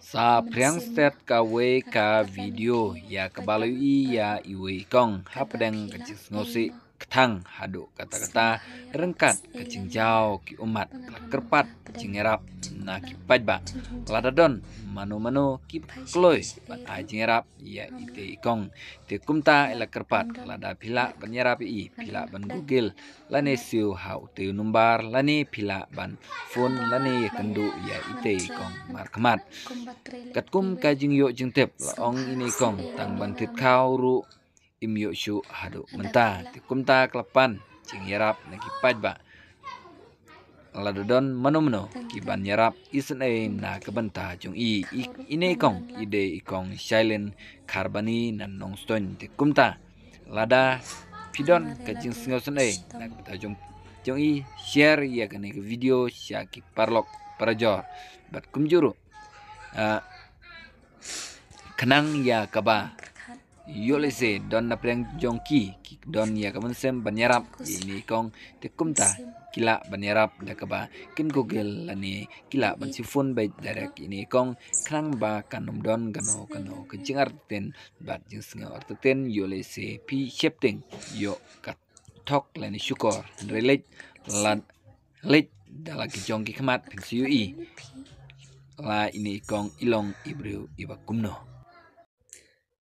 sa priang set ka we ka video. ya kabalui ya iwe kong. Hapdeng kachis ngosi ketang hadu kata-kata rengkat kacing jauh ki umat kerpat jingerap na ki pajba ladadon manu-manu ki kloy bat a jingerap ya ite ikong te kumta ela kerpat lada pila banyerap i pila ban google lane siu hau te numbar lane pila ban phone lane kendu ya ite ikong mar kemat. Katkum kajing yo jingtep la ong ini kong tang bantit kau ru im yo shu. Hadu menta kumta klapan jing yarap na kipaj ba ladodon mano mano ki ban yarap isen e na kabanta jung i. Ine kong ide ikong silent karbani nan nong ston ti kumta lada pidon kajing singosen e na kabanta jung jung i share ya kane video sya ki parlok parajor bat kumjuru. Uh, kenang ya kaba yolese don na preng jongki don ya kamen sem banyarap. Ini kong te kumta kila banyarap da kaba kin google lani kila ban sifun bai direct ini kong krang ba kanum don gano gano ke jingar ten bat jing singa yolese pi shifting yo kat tok lani syukor relate lan late dalagi jongki kemat pengsiu i. La ini kong ilong ibreu ibakumno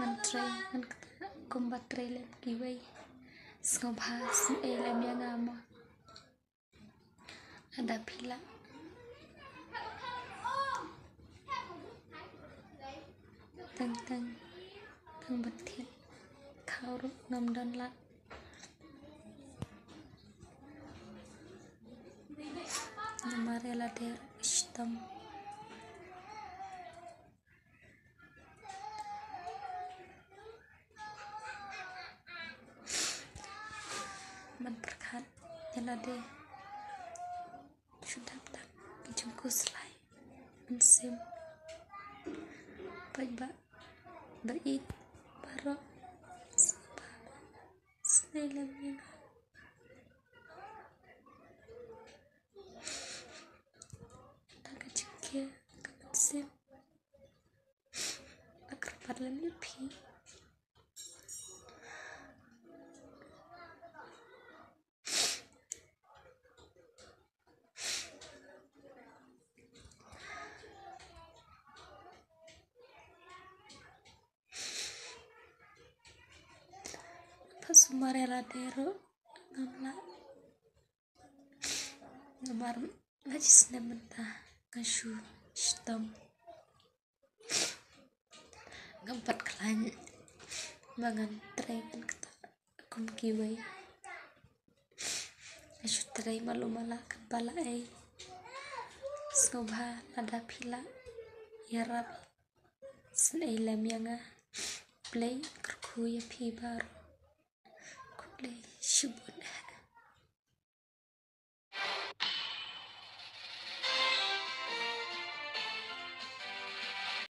មិនត្រីមិនគុំបាត់ត្រីលេបគីវៃស្ងោបាសអេលេមយ៉ាងអាមកអដាភីឡាតាំងតាំងតាំងបាត់ធៀបខោរុនំដនឡាក់នំរេឡាទេស្តំ yana de sudah tak kijungku selai mensim baik ba baik barok selai lagi tak kecil mensim agar pada lebih Pasumareladero ngamla ngamar ngajis nementa ngashu stom ngampat kelan mangan trekan kata kum kiwai ngashu trei malu mala kepala ai sobha lada pila yarap snai lam yanga play kerku ya pi 累醒不来